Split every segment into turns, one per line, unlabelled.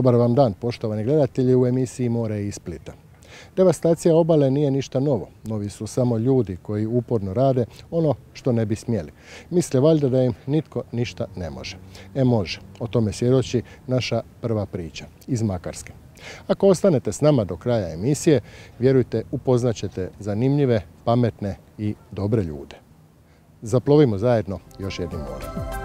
Dobar vam dan, poštovani gledatelji u emisiji More i Splita. Devastacija obale nije ništa novo. Novi su samo ljudi koji uporno rade ono što ne bi smjeli. Misle valjda da im nitko ništa ne može. E može. O tome svjedoči naša prva priča iz Makarske. Ako ostanete s nama do kraja emisije, vjerujte upoznaćete zanimljive, pametne i dobre ljude. Zaplovimo zajedno još jednim morem.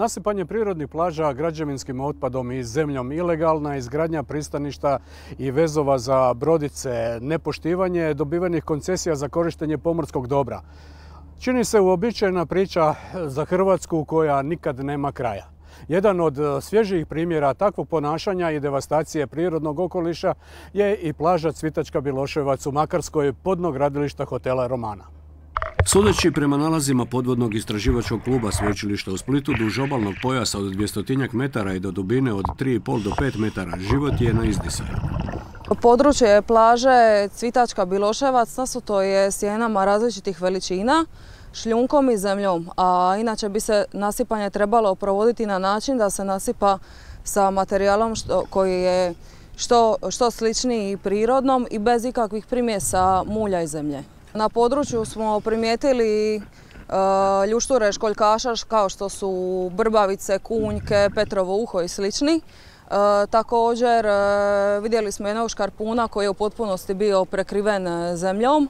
Nasipanje prirodnih plaža građevinskim otpadom i zemljom, ilegalna izgradnja pristaništa i vezova za brodice, nepoštivanje dobivenih koncesija za korištenje pomorskog dobra. Čini se uobičajena priča za Hrvatsku koja nikad nema kraja. Jedan od svježijih primjera takvog ponašanja i devastacije prirodnog okoliša je i plaža Cvitačka Biloševac u Makarskoj podnog gradilišta hotela Romana.
Sudeći prema nalazima podvodnog istraživačkog kluba sveučilišta u Splitu, duž obalnog pojasa od 200 metara i do dubine od 3,5 do 5 metara, život je na izdisaju.
Područje plaže Cvitačka Biloševac nasuto je sjenama različitih veličina, šljunkom i zemljom, a inače bi se nasipanje trebalo provoditi na način da se nasipa sa materijalom koji je što, što sličniji prirodnom i bez ikakvih primjesa mulja i zemlje. Na području smo primijetili e, ljušture školjkaša kao što su brbavice, kunjke, petrovo uho i slični. E, također e, vidjeli smo jednog škarpuna koji je u potpunosti bio prekriven zemljom.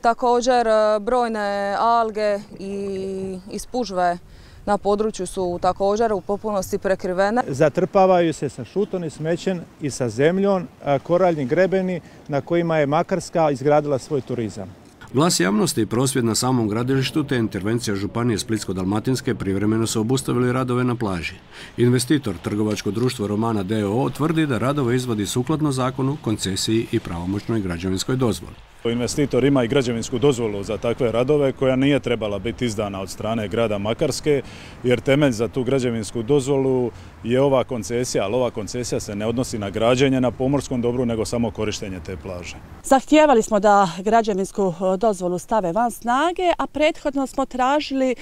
Također brojne alge i ispužve na području su također u potpunosti prekrivene.
Zatrpavaju se sa šutom i smećem i sa zemljom koraljni grebeni na kojima je Makarska izgradila svoj turizam.
Glas javnosti i prosvjed na samom gradilištu te intervencija Županije Splitsko-Dalmatinske privremeno su obustavili radove na plaži. Investitor, trgovačko društvo Romana DOO, tvrdi da radove izvodi sukladno zakonu, koncesiji i pravomoćnoj građevinskoj dozvoli.
Investitor ima i građevinsku dozvolu za takve radove koja nije trebala biti izdana od strane grada Makarske jer temelj za tu građevinsku dozvolu je ova koncesija, ali ova koncesija se ne odnosi na građenje na pomorskom dobru nego samo korištenje te plaže.
Zahtijevali smo da građevinsku e, dozvolu stave van snage, a prethodno smo tražili e,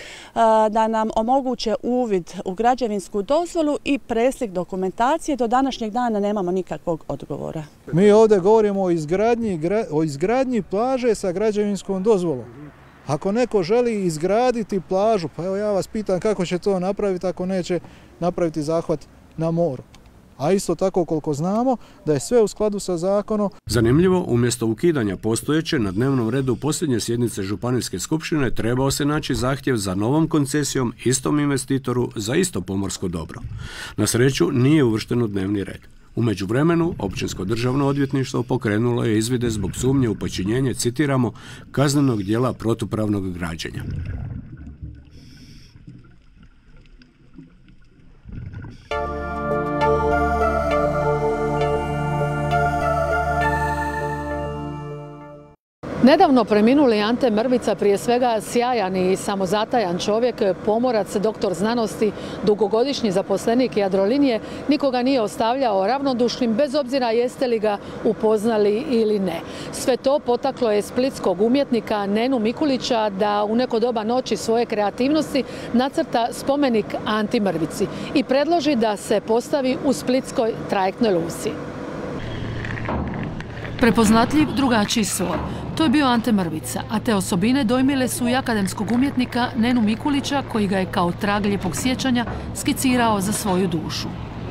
da nam omoguće uvid u građevinsku dozvolu i preslik dokumentacije. Do današnjeg dana nemamo nikakvog odgovora.
Mi ovdje govorimo o izgradnji, o izgradnji plaže sa građevinskom dozvolom. Ako neko želi izgraditi plažu, pa evo ja vas pitam kako će to napraviti ako neće napraviti zahvat na moru. A isto tako koliko znamo da je sve u skladu sa zakonom.
Zanimljivo, umjesto ukidanja postojeće na dnevnom redu posljednje sjednice Županijske skupštine trebao se naći zahtjev za novom koncesijom istom investitoru za isto pomorsko dobro. Na sreću nije uvršten u dnevni red. U međuvremenu, Općinsko državno odvjetništvo pokrenulo je izvide zbog sumnje u počinjenje, citiramo, kaznenog dijela protupravnog građenja.
Nedavno preminuli Ante Mrvica, prije svega sjajan i samozatajan čovjek, pomorac, doktor znanosti, dugogodišnji zaposlenik Jadrolinije, nikoga nije ostavljao ravnodušnim, bez obzira jeste li ga upoznali ili ne. Sve to potaklo je splitskog umjetnika Nenu Mikulića da u neko doba noći svoje kreativnosti nacrta spomenik Anti Mrvici i predloži da se postavi u splitskoj trajektnoj lusi. Prepoznatljiv drugačiji svoj. To je bio Ante Mrvica, a te osobine dojmile su i akademskog umjetnika Nenu Mikulića koji ga je kao trag lijepog sjećanja skicirao za svoju dušu.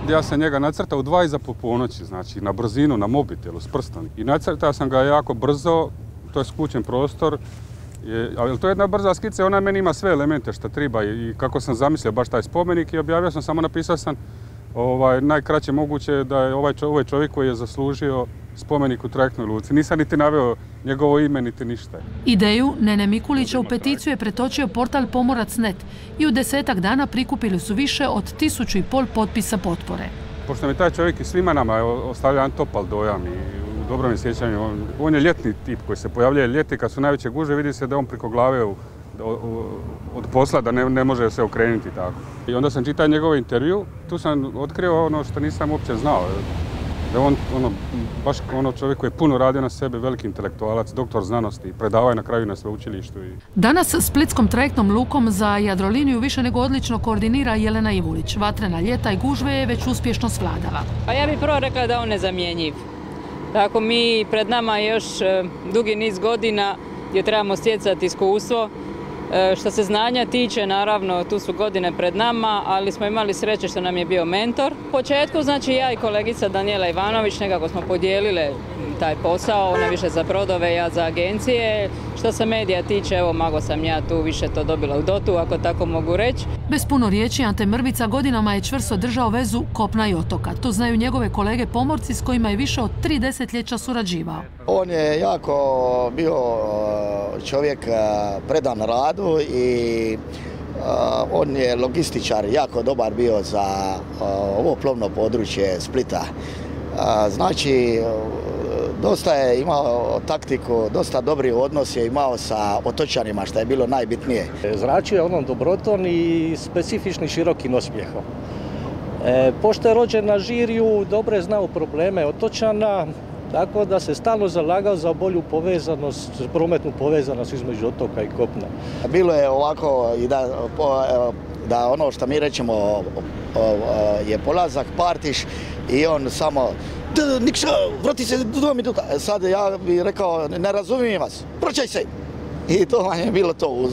Ja sam njega nacrtao u dva iza po ponoći, znači na brzinu, na mobitelu, s prstom. I nacrtao sam ga jako brzo, to je skučen prostor, ali to je jedna brza skica, ona meni ima sve elemente što treba i kako sam zamislio baš taj spomenik i objavio sam, samo napisao sam ovaj, najkraće moguće da je ovaj, ovaj čovjek koji je zaslužio spomenik u trajektnoj luci. Nisam niti naveo njegovo ime, niti ništa.
Ideju Nene Mikulića u peticiju je pretočio portal Pomorac.net i u desetak dana prikupili su više od tisuću i pol potpisa potpore.
Pošto mi taj čovjek i svima nama ostavlja jedan topal dojam i u dobrom sjećanju, on, je ljetni tip koji se pojavljuje ljeti kad su najveće guže, vidi se da on priko glave u, od posla da ne, ne može se okrenuti tako. I onda sam čitao njegov intervju, tu sam otkrio ono što nisam uopće znao. Da on ono, baš ono čovjek koji je puno radio na sebe, veliki intelektualac, doktor znanosti, predavao je na kraju na sveučilištu. I...
Danas splitskom trajektnom lukom za Jadroliniju više nego odlično koordinira Jelena Ivulić. Vatrena ljeta i gužve je već uspješno svladala.
A ja bih prvo rekla da on nezamjenjiv. Tako mi pred nama još e, dugi niz godina gdje trebamo stjecati iskustvo. E, što se znanja tiče, naravno, tu su godine pred nama, ali smo imali sreće što nam je bio mentor. U početku, znači ja i kolegica Daniela Ivanović nekako smo podijelile taj posao, ona više za brodove, ja za agencije. Što se medija tiče, evo mago sam ja tu više to dobila u dotu, ako tako mogu reći.
Bez puno riječi, Ante Mrvica godinama je čvrsto držao vezu kopna i otoka. To znaju njegove kolege pomorci s kojima je više od tri desetljeća surađivao.
On je jako bio čovjek predan radu i on je logističar jako dobar bio za ovo plovno područje Splita. Znači, dosta je imao taktiku, dosta dobri odnos je imao sa otočanima, što je bilo najbitnije.
Zračio je onom dobroton i specifični širokim osmijehom. E, pošto je rođen na Žiriju, dobro je znao probleme otočana, tako da se stalno zalagao za bolju povezanost, prometnu povezanost između otoka i kopna.
Bilo je ovako i da, da ono što mi rećemo je polazak partiš i on samo Nikša, vrati se dva minuta. Sad ja bih rekao, ne razumijem vas, pročaj se. I to vam je bilo to.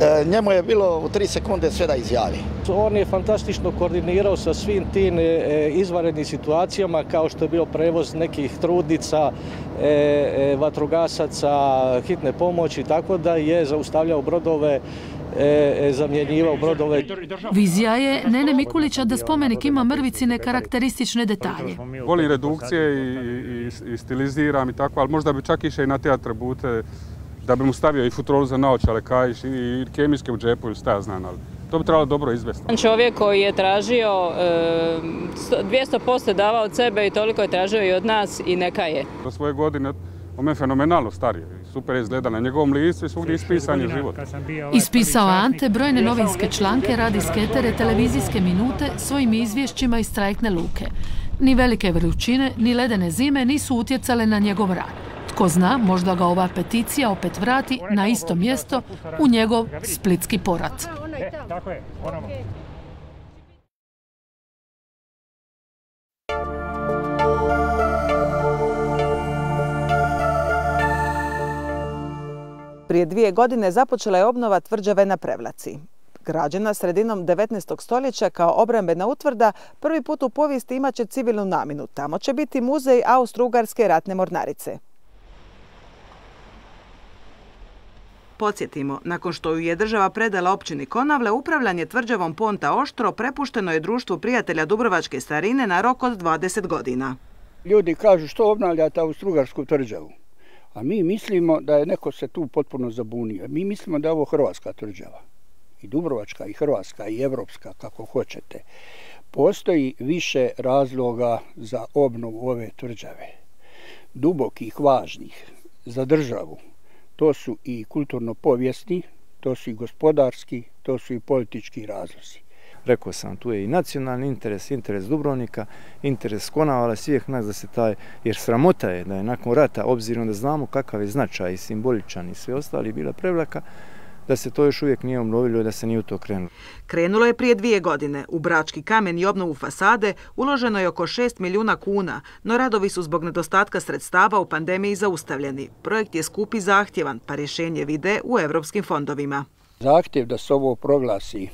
E, njemu je bilo u tri sekunde sve da izjavi.
On je fantastično koordinirao sa svim tim e, izvanrednim situacijama kao što je bio prevoz nekih trudnica, vatrogasaca, hitne pomoći, tako da je zaustavljao brodove E, e, zamjenjivao brodove.
Vizija je Nene Mikulića da spomenik ima mrvicine karakteristične detalje.
Volim redukcije i, stiliziram i tako, ali možda bi čak išao i na te atribute da bi mu stavio i futrolu za naočale, kajiš i kemijske u džepu ili šta ja znam, ali to bi trebalo dobro izvesti.
Čovjek koji je tražio, 200% e, davao od sebe i toliko je tražio i od nas i neka je.
Do svoje godine on je fenomenalno stariji super izgleda na njegovom listu i svugdje ispisan je život.
Ovaj Ispisao Ante brojne novinske članke, radi sketere, televizijske minute svojim izvješćima iz trajektne luke. Ni velike vrućine, ni ledene zime nisu utjecale na njegov rad. Tko zna, možda ga ova peticija opet vrati na isto mjesto u njegov splitski porat. E, tako je,
Prije dvije godine započela je obnova tvrđave na Prevlaci. Građena sredinom 19. stoljeća kao obrambena utvrda, prvi put u povijesti imaće civilnu namjenu. Tamo će biti muzej Austro-Ugarske ratne mornarice. Podsjetimo, nakon što ju je država predala općini Konavle, upravljanje tvrđavom Ponta Oštro prepušteno je društvu prijatelja Dubrovačke starine na rok od 20 godina.
Ljudi kažu što obnavljate Austro-Ugarsku tvrđavu. A mi mislimo da je neko se tu potpuno zabunio. Mi mislimo da je ovo Hrvatska tvrđava. I Dubrovačka, i Hrvatska, i Evropska, kako hoćete. Postoji više razloga za obnovu ove tvrđave. Dubokih, važnih, za državu. To su i kulturno-povijesni, to su i gospodarski, to su i politički razlozi.
Rekao sam, tu je i nacionalni interes, interes Dubrovnika, interes Konavala, svih nas da se taj, jer sramota je da je nakon rata, obzirom da znamo kakav je značaj i simboličan i sve ostali bila prevlaka, da se to još uvijek nije obnovilo i da se nije u to krenulo.
Krenulo je prije dvije godine. U brački kamen i obnovu fasade uloženo je oko 6 milijuna kuna, no radovi su zbog nedostatka sredstava u pandemiji zaustavljeni. Projekt je skup i zahtjevan, pa rješenje vide u europskim fondovima.
Zahtjev da se ovo proglasi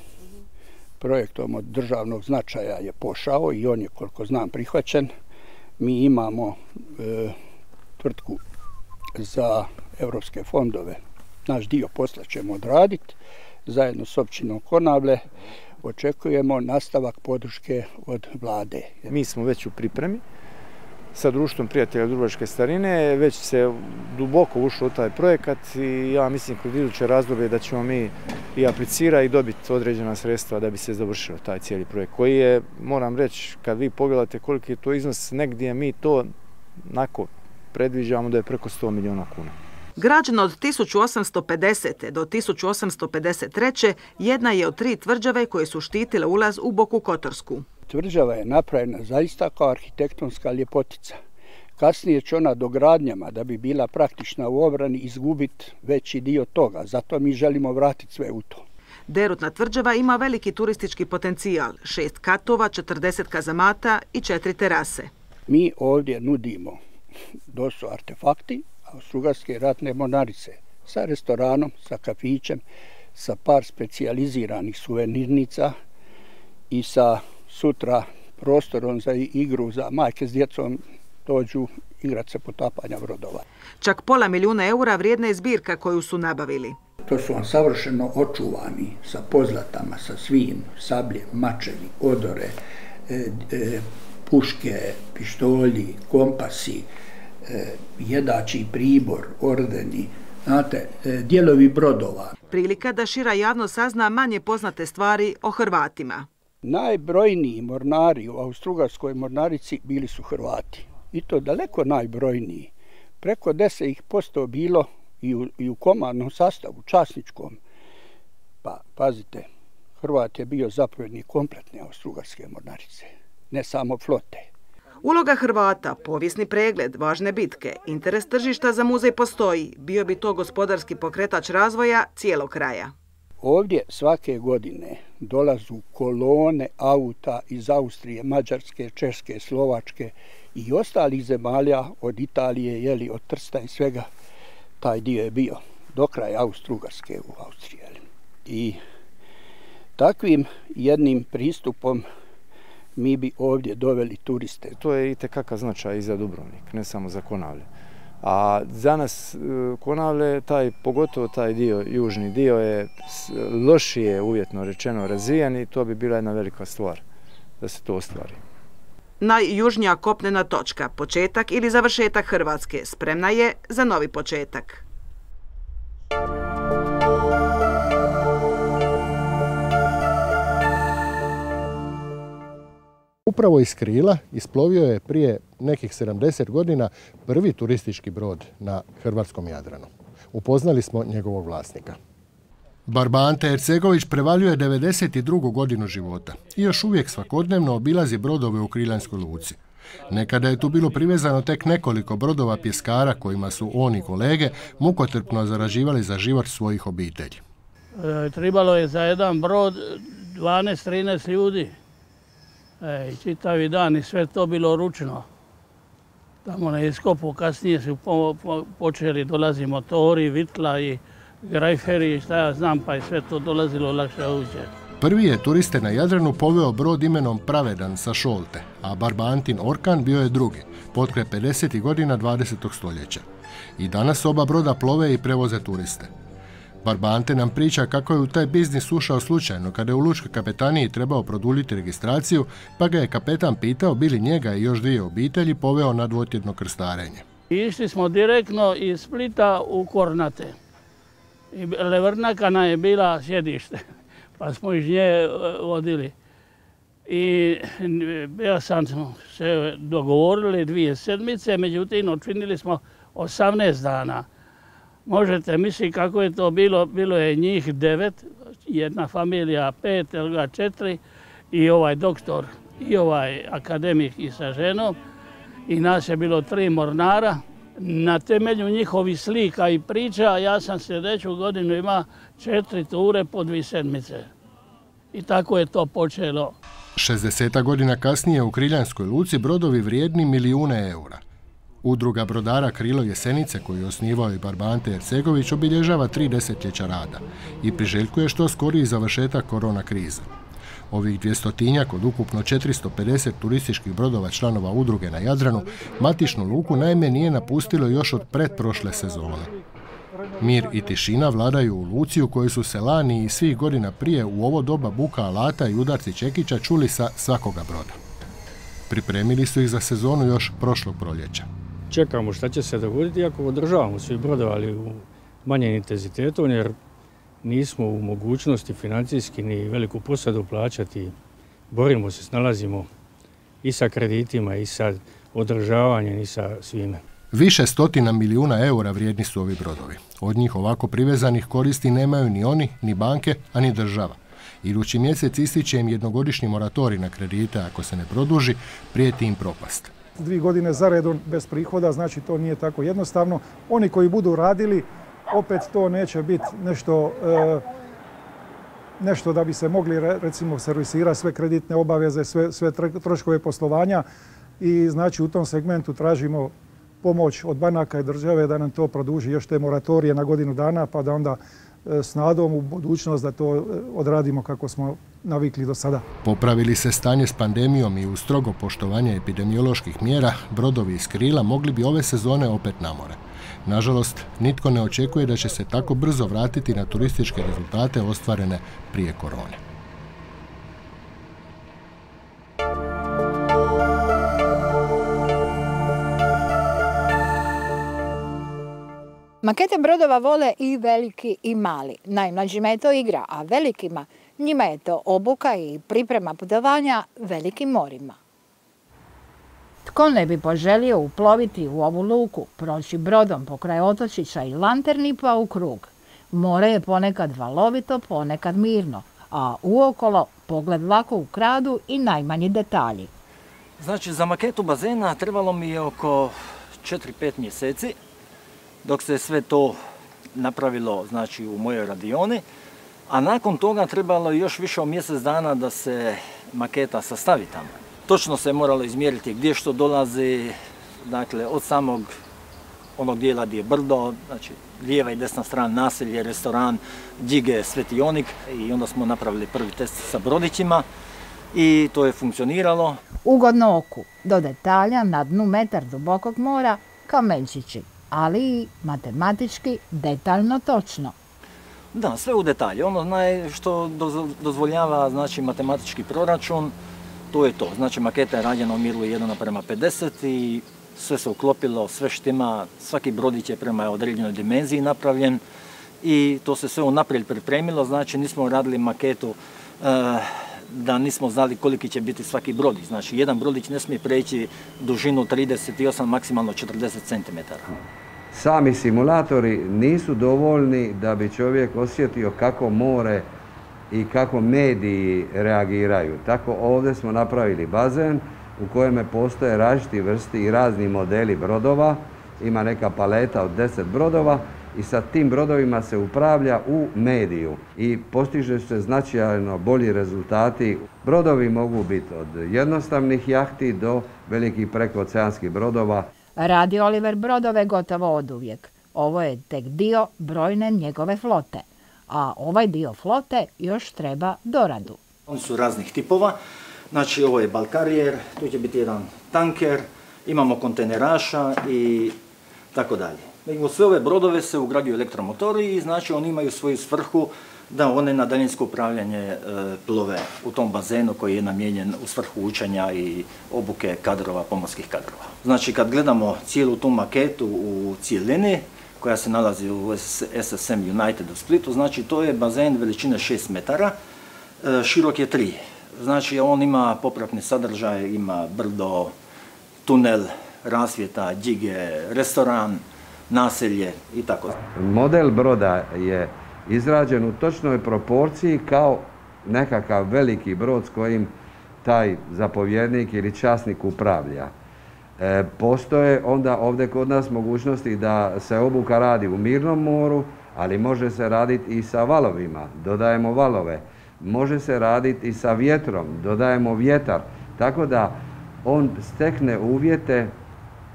projektom od državnog značaja je pošao i on je, koliko znam, prihvaćen. Mi imamo e, tvrtku za europske fondove. Naš dio posla ćemo odraditi zajedno s općinom Konavle. Očekujemo nastavak podrške od vlade.
Mi smo već u pripremi sa društvom prijatelja Dubrovačke starine, već se duboko ušlo u taj projekat i ja mislim kod iduće razdoblje da ćemo mi i aplicirati i dobiti određena sredstva da bi se završio taj cijeli projekt koji je, moram reći, kad vi pogledate koliki je to iznos, negdje mi to nako predviđamo da je preko 100 milijuna kuna.
Građena od 1850. do 1853. jedna je od tri tvrđave koje su štitile ulaz u Boku Kotorsku.
Tvrđava je napravljena zaista kao arhitektonska ljepotica. Kasnije će ona dogradnjama, da bi bila praktična u obrani, izgubiti veći dio toga. Zato mi želimo vratiti sve u to.
Derutna tvrđava ima veliki turistički potencijal, šest katova, 40 kazamata i četiri terase.
Mi ovdje nudimo dosu artefakti, austrougarske ratne mornarice, sa restoranom, sa kafićem, sa par specijaliziranih suvenirnica i sa sutra prostorom za igru za majke s djecom dođu igrati se potapanja brodova.
Čak pola milijuna eura vrijedna je zbirka koju su nabavili.
To su vam savršeno očuvani sa pozlatama, sa svim, sablje, mačevi, odore, e, e, puške, pištolji, kompasi, jedači pribor, ordeni, znate, dijelovi brodova.
Prilika da šira javno sazna manje poznate stvari o Hrvatima.
Najbrojniji mornari u Austrugarskoj mornarici bili su Hrvati. I to daleko najbrojniji. Preko deset ih posto bilo i u, i u komandnom sastavu, časničkom. Pa, pazite, Hrvat je bio zapovjednik kompletne Austrugarske mornarice, ne samo flote.
Uloga Hrvata, povijesni pregled, važne bitke, interes tržišta za muzej postoji. Bio bi to gospodarski pokretač razvoja cijelog kraja.
Ovdje svake godine dolazu kolone auta iz Austrije, Mađarske, Češke, Slovačke i ostalih zemalja od Italije, jeli, od Trsta i svega. Taj dio je bio do kraja Austrougarske u Austriji. I takvim jednim pristupom mi bi ovdje doveli turiste.
To je i tekakav značaj i za Dubrovnik, ne samo za Konavlje. A za nas e, Konavle, taj, pogotovo taj dio, južni dio je lošije uvjetno rečeno razvijen i to bi bila jedna velika stvar da se to ostvari.
Najjužnija kopnena točka, početak ili završetak Hrvatske, spremna je za novi početak.
Upravo iz Krila isplovio je prije nekih 70 godina prvi turistički brod na hrvatskom Jadranu. Upoznali smo njegovog vlasnika. Barbante Ercegović prevaljuje 92. godinu života i još uvijek svakodnevno obilazi brodove u Kriljanskoj luci. Nekada je tu bilo privezano tek nekoliko brodova pjeskara kojima su oni kolege mukotrpno zaraživali za život svojih obitelji.
E, trebalo je za jedan brod 12-13 ljudi. E, čitavi dan i sve to bilo ručno. Tamo na iskopu kasnije su počeli dolazi motori, vitla i grajferi, šta ja znam, pa je sve to dolazilo lakše uđe.
Prvi je turiste na Jadranu poveo brod imenom Pravedan sa Šolte, a Barbantin Orkan bio je drugi, potkre 50. godina 20. stoljeća. I danas oba broda plove i prevoze turiste. Barbante nam priča kako je u taj biznis ušao slučajno kada je u Lučkoj kapetaniji trebao produljiti registraciju, pa ga je kapetan pitao bili njega i još dvije obitelji poveo na dvotjedno krstarenje.
Išli smo direktno iz Splita u Kornate. I Levrnakana je bila sjedište, pa smo iz nje e, vodili. I ja sam se dogovorili dvije sedmice, međutim učinili smo 18 dana. Možete misliti kako je to bilo, bilo je njih devet, jedna familija pet, druga četiri i ovaj doktor i ovaj akademik i sa ženom i nas je bilo tri mornara. Na temelju njihovih slika i priča ja sam sljedeću godinu ima četiri ture po dvi sedmice. I tako je to počelo.
60 godina kasnije u Kriljanskoj luci brodovi vrijedni milijune eura. Udruga brodara Krilo Jesenice koju je osnivao i Barbante Ercegović obilježava tri desetljeća rada i priželjkuje što skoriji završetak korona krize. Ovih dvjestotinjak od ukupno 450 turističkih brodova članova udruge na Jadranu, matičnu luku najme nije napustilo još od pretprošle sezone. Mir i tišina vladaju u luci u kojoj su se lani i svih godina prije u ovo doba buka alata i udarci čekića čuli sa svakoga broda. Pripremili su ih za sezonu još prošlog proljeća
čekamo šta će se dogoditi, iako održavamo svi brodove, ali u manjem intenzitetu, jer nismo u mogućnosti financijski ni veliku posadu plaćati. Borimo se, snalazimo i sa kreditima i sa održavanjem i sa svime.
Više stotina milijuna eura vrijedni su ovi brodovi. Od njih ovako privezanih koristi nemaju ni oni, ni banke, a ni država. Idući mjesec ističe im jednogodišnji moratorij na kredite ako se ne produži, prijeti im propast.
Dvije godine za redom bez prihoda, znači to nije tako jednostavno. Oni koji budu radili, opet to neće biti nešto, e, nešto da bi se mogli recimo servisirati sve kreditne obaveze, sve, sve troškove poslovanja i znači u tom segmentu tražimo pomoć od banaka i države da nam to produži još te moratorije na godinu dana pa da onda e, s nadom u budućnost da to e, odradimo kako smo navikli do sada.
Popravili se stanje s pandemijom i u strogo poštovanje epidemioloških mjera, brodovi iz krila mogli bi ove sezone opet namore. Nažalost, nitko ne očekuje da će se tako brzo vratiti na turističke rezultate ostvarene prije korone.
Makete brodova vole i veliki i mali. Najmlađima je to igra, a velikima njima je to obuka i priprema putovanja velikim morima. Tko ne bi poželio uploviti u ovu luku, proći brodom pokraj otočića i lanterni pa u krug? More je ponekad valovito, ponekad mirno, a uokolo pogled lako u kradu i najmanji detalji.
Znači, za maketu bazena trebalo mi je oko 4-5 mjeseci, dok se sve to napravilo znači, u mojoj radioni. A nakon toga trebalo još više od mjesec dana da se maketa sastavi tamo. Točno se je moralo izmjeriti gdje što dolazi, dakle od samog onog dijela gdje je brdo, znači lijeva i desna strana naselje, restoran, džige, svetionik i onda smo napravili prvi test sa brodićima i to je funkcioniralo.
Ugodno oku, do detalja na dnu metar dubokog mora kamenčići ali i matematički detaljno točno.
Da, sve u detalje. Ono naj, što dozvoljava znači, matematički proračun, to je to. Znači maketa je rađena u miru 1 naprema 50 i sve se uklopilo, sve štima, svaki brodić je prema određenoj dimenziji napravljen i to se sve unaprijed pripremilo, znači nismo radili maketu eh, da nismo znali koliki će biti svaki brodić. Znači, jedan brodić ne smije preći dužinu 38, maksimalno 40 cm.
Sami simulatori nisu dovoljni da bi čovjek osjetio kako more i kako mediji reagiraju. Tako ovdje smo napravili bazen u kojem postoje različiti vrsti i razni modeli brodova. Ima neka paleta od 10 brodova i sa tim brodovima se upravlja u mediju i postiže se značajno bolji rezultati. Brodovi mogu biti od jednostavnih jahti do velikih prekooceanskih brodova.
Radi Oliver brodove gotovo od uvijek. Ovo je tek dio brojne njegove flote, a ovaj dio flote još treba doradu.
Oni su raznih tipova, znači ovo je balkarijer, tu će biti jedan tanker, imamo konteneraša i tako dalje. U sve ove brodove se ugrađuju elektromotori i znači oni imaju svoju svrhu da one na daljinsko upravljanje e, plove u tom bazenu koji je namijenjen u svrhu učenja i obuke kadrova, pomorskih kadrova. Znači kad gledamo cijelu tu maketu u cijelini, koja se nalazi u SSM United u Splitu, znači to je bazen veličine 6 metara, e, širok je 3. Znači on ima popravni sadržaj, ima brdo, tunel, rasvjeta, džige, restoran, naselje i tako.
Model broda je izrađen u točnoj proporciji kao nekakav veliki brod s kojim taj zapovjednik ili časnik upravlja. E, postoje onda ovdje kod nas mogućnosti da se obuka radi u mirnom moru, ali može se raditi i sa valovima, dodajemo valove. Može se raditi i sa vjetrom, dodajemo vjetar. Tako da on stekne uvjete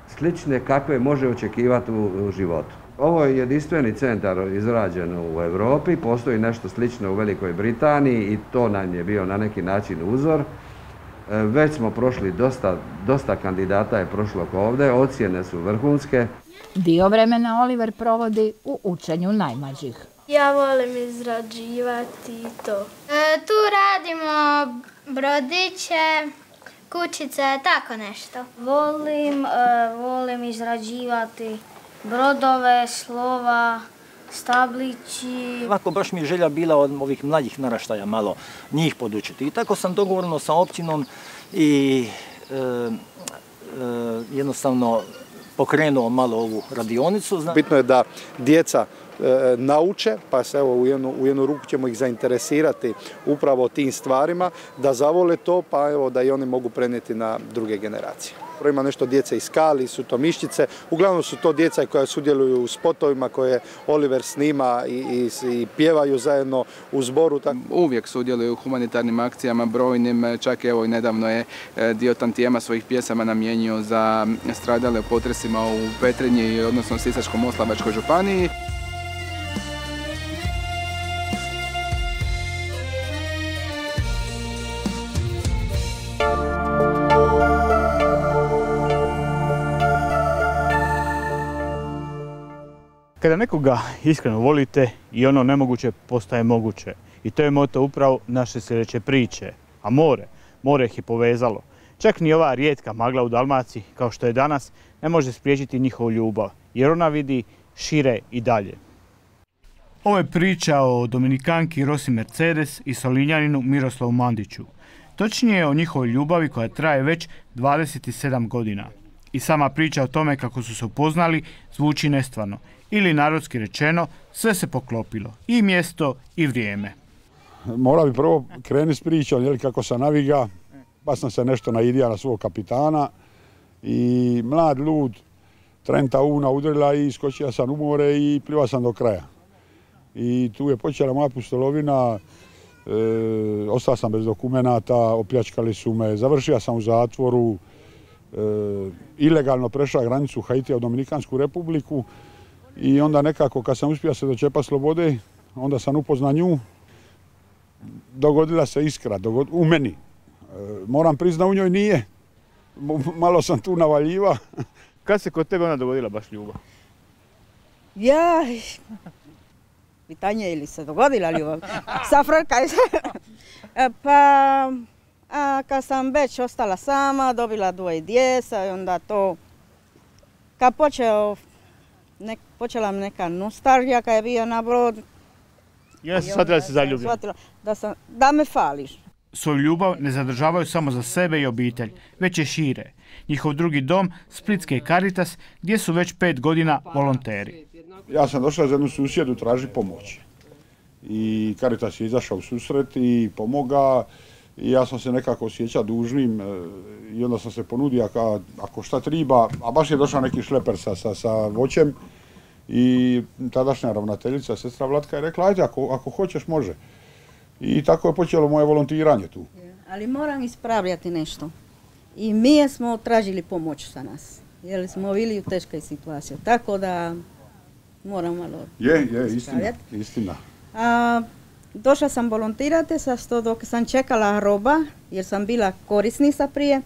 slične kakve može očekivati u, životu. Ovo je jedinstveni centar izrađen u Europi, postoji nešto slično u Velikoj Britaniji i to nam je bio na neki način uzor. E, već smo prošli dosta, dosta kandidata je prošlo ovdje, ocjene su vrhunske.
Dio vremena Oliver provodi u učenju najmlađih.
Ja volim izrađivati to. E, tu radimo brodiće, kućice, tako nešto. Volim, e, volim izrađivati brodove, slova, stablići.
Ovako baš mi je želja bila od ovih mlađih naraštaja malo njih podučiti. I tako sam dogovorno sa općinom i e, e, jednostavno pokrenuo malo ovu radionicu.
Bitno je da djeca e, nauče, pa se evo u jednu, u jednu ruku ćemo ih zainteresirati upravo tim stvarima, da zavole to, pa evo da i oni mogu prenijeti na druge generacije. Ima nešto djece iz Skali, su to mišćice, uglavnom su to djeca koja sudjeluju u spotovima koje Oliver snima i, i, i pjevaju zajedno u zboru.
Uvijek sudjeluju u humanitarnim akcijama brojnim, čak evo i nedavno je e, dio tantijema svojih pjesama namijenio za stradale potresima u Petrinji, odnosno Sisačko-Moslavačkoj županiji.
Nekoga iskreno volite i ono nemoguće postaje moguće. I to je moto upravo naše sljedeće priče. A more, more ih je povezalo. Čak ni ova rijetka magla u Dalmaciji, kao što je danas, ne može spriječiti njihovu ljubav, jer ona vidi šire i dalje. Ovo je priča o Dominikanki Rosi Mercedes i Solinjaninu Miroslavu Mandiću. Točnije o njihovoj ljubavi koja traje već 27 godina. I sama priča o tome kako su se upoznali zvuči nestvarno ili narodski rečeno, sve se poklopilo, i mjesto i vrijeme.
Mora bi prvo krenuti s pričom, jel, kako sam naviga, pa sam se nešto naidija na svog kapitana i mlad lud, Trenta una udrila i skočio sam u more i pliva sam do kraja. I tu je počela moja pustolovina, e, ostao sam bez dokumenata, opljačkali su me, završio sam u zatvoru, e, ilegalno prešao granicu Haitija u Dominikansku republiku, i onda nekako kad sam uspio se dočepa slobode, onda sam upoznao nju, dogodila se iskra u meni. E, moram priznati u njoj nije. Malo sam tu navaljiva.
Kad se kod tebe ona dogodila baš ljubav?
Ja, pitanje ili se dogodila ljubav. Safrka e, Pa, a kad sam već ostala sama, dobila dvoje djesa i onda to, kad počeo nek, počela neka nostalgija kad je bio na brod.
Ja sam shvatila da se zaljubila.
Da, sam, da me fališ.
Svoju ljubav ne zadržavaju samo za sebe i obitelj, već je šire. Njihov drugi dom, Splitske Caritas, gdje su već pet godina volonteri.
Ja sam došla za jednu susjedu traži pomoć. I Caritas je izašao u susret i pomoga. I ja sam se nekako osjećao dužnim e, i onda sam se ponudio ako, ako šta triba, a baš je došao neki šleper sa, sa, sa voćem i tadašnja ravnateljica, sestra Vlatka je rekla, ajde ako, ako hoćeš može. I tako je počelo moje volontiranje tu.
Ali moram ispravljati nešto. I mi smo tražili pomoć sa nas, jer smo bili u teškoj situaciji. Tako da moram malo
Je, je, istina, istina.
A, došla sam volontirati sa sto dok sam čekala roba, jer sam bila korisnica prije.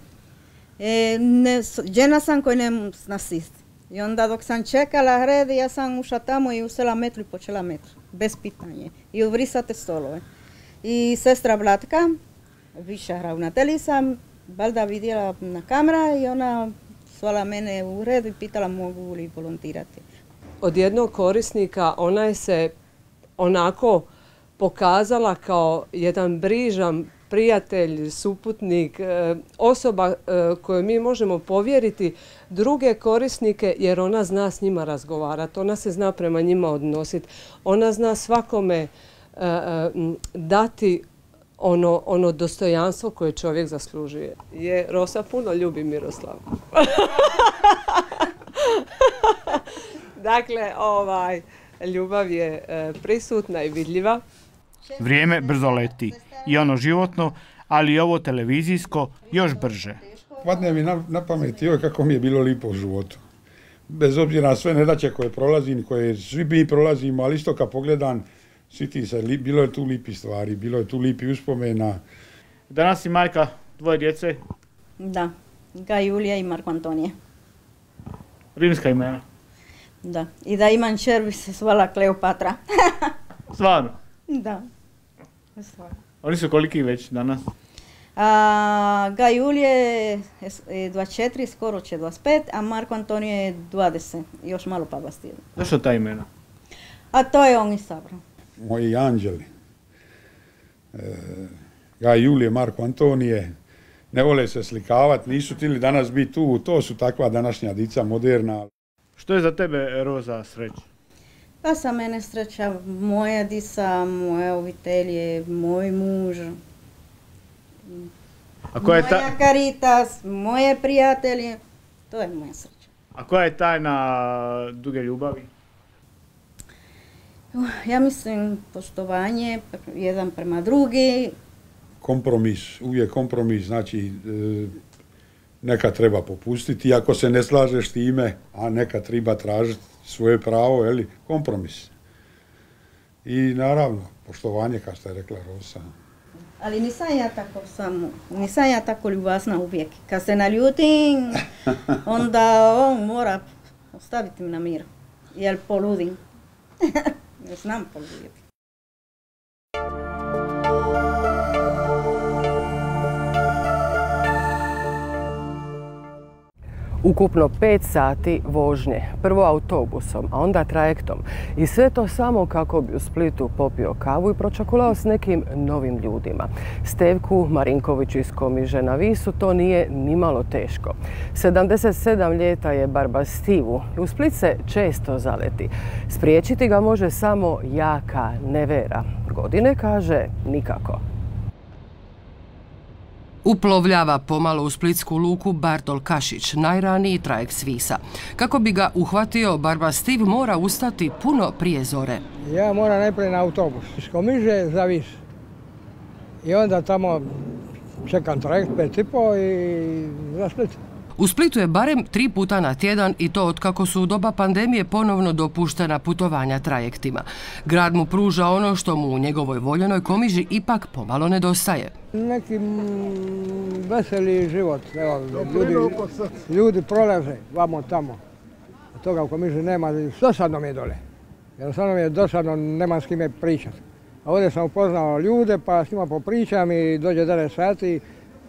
E, ne, žena sam koja ne nasist. I onda dok sam čekala red, ja sam ušla tamo i usela metru i počela metru, bez pitanje. I uvrisate stolove. I sestra Vlatka, viša ravnateljica, valjda vidjela na kamera i ona svala mene u red i pitala mogu li volontirati.
Od jednog korisnika ona je se onako pokazala kao jedan brižan prijatelj, suputnik, e, osoba e, koju mi možemo povjeriti druge korisnike jer ona zna s njima razgovarati, ona se zna prema njima odnositi, ona zna svakome e, dati ono, ono dostojanstvo koje čovjek zaslužuje. Je, Rosa puno ljubi Miroslav. dakle, ovaj, ljubav je prisutna i vidljiva.
Vrijeme brzo leti i ono životno, ali i ovo televizijsko još brže.
Padne mi na, na pamet, joj kako mi je bilo lipo u životu. Bez obzira na sve nedaće koje prolazim, koje svi mi prolazimo, ali isto kad pogledam, svi se, bilo je tu lipi stvari, bilo je tu lipi uspomena.
Danas i majka dvoje djece?
Da, Ga Julija i Marko Antonije.
Rimska imena?
Da, i da imam čer se zvala Kleopatra.
Stvarno?
Da.
Oni su koliki već danas?
A, Julije je 24, skoro će 25, a Marko Antonio je 20, još malo pa bastira.
Zašto ta imena?
A to je on izabrao.
Moji anđeli. E, Julije, Marko Antonije, ne vole se slikavati, nisu tili danas biti tu, to su takva današnja dica moderna.
Što je za tebe Roza sreća?
Pa sa mene sreća moja disa, moje obitelje, moj muž,
A koja je ta...
moja Caritas, moje prijatelje. To je moja sreća.
A koja je tajna duge ljubavi?
Uh, Ja mislim poštovanje jedan prema drugi.
Kompromis, uvijek kompromis, znači e, neka treba popustiti ako se ne slažeš s time, a neka treba tražiti svoje pravo, eli, kompromis. I naravno, poštovanje, kao što je rekla Rosa.
Ali nisam ja tako samo, nisam ja tako ljubazna uvijek. Kad se naljutim, onda on mora ostaviti me na mir. Jer poludim. Ne znam poluditi.
Ukupno 5 sati vožnje, prvo autobusom, a onda trajektom. I sve to samo kako bi u Splitu popio kavu i pročakulao s nekim novim ljudima. Stevku Marinkoviću iz Komiže na Visu to nije nimalo teško. 77 ljeta je barba Stivu u Split se često zaleti. Spriječiti ga može samo jaka nevera. Godine kaže nikako. Uplovljava pomalo u splitsku luku Bartol Kašić, najraniji trajekt s Visa. Kako bi ga uhvatio, barba Stiv mora ustati puno prije zore.
Ja moram najprije na autobus. Iz Komiže za Vis. I onda tamo čekam trajekt pet i po i za Split.
U Splitu je barem tri puta na tjedan i to otkako su u doba pandemije ponovno dopuštena putovanja trajektima. Grad mu pruža ono što mu u njegovoj voljenoj komiži ipak pomalo nedostaje.
Neki veseli život. Evo, ljudi, ljudi prolaze vamo tamo. Od toga u Komiži nema, dosadno mi je dole. Jednostavno mi je dosadno, nemam s kime pričati. A ovdje sam upoznao ljude, pa s njima popričam i dođe 9 sati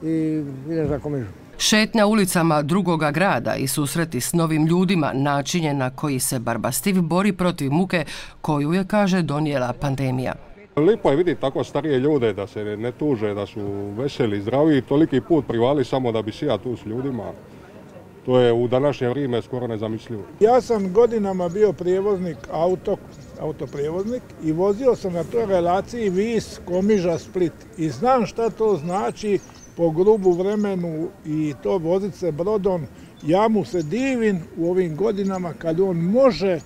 i idem za Komižu.
Šetnja ulicama drugoga grada i susreti s novim ljudima način je na koji se Barba Stiv bori protiv muke koju je, kaže, donijela pandemija.
Lipo je vidjeti tako starije ljude da se ne tuže, da su veseli, zdravi, toliki put privali samo da bi sija tu s ljudima. To je u današnje vrijeme skoro nezamislivo.
Ja sam godinama bio prijevoznik auto, autoprijevoznik i vozio sam na toj relaciji Vis, Komiža, Split. I znam šta to znači po grubu vremenu i to vozit se brodom. Ja mu se divim u ovim godinama kad on može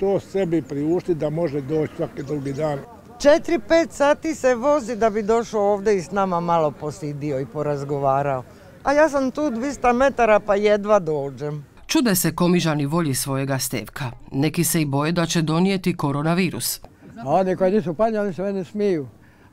to sebi priuštiti da može doći svaki drugi dan.
4-5 sati se vozi da bi došao ovdje i s nama malo posidio i porazgovarao. A ja sam tu 200 metara pa jedva dođem.
Čude se komižani volji svojega stevka. Neki se i boje da će donijeti koronavirus.
A oni koji nisu pani, oni se mene smiju.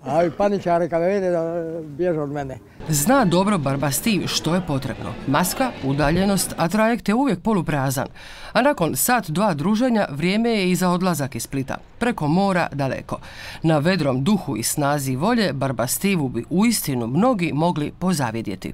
A ovi paničari kada vide da bježe od mene.
Zna dobro Barba Stiv što je potrebno. Maska, udaljenost, a trajekt je uvijek poluprazan. A nakon sat dva druženja vrijeme je i za odlazak iz Splita. Preko mora daleko. Na vedrom duhu i snazi volje Barba Stivu bi uistinu mnogi mogli pozavidjeti.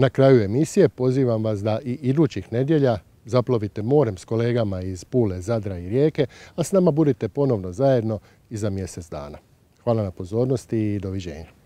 Na kraju emisije pozivam vas da i idućih nedjelja zaplovite morem s kolegama iz Pule, Zadra i Rijeke, a s nama budite ponovno zajedno i za mjesec dana. Hvala na pozornosti i doviđenja.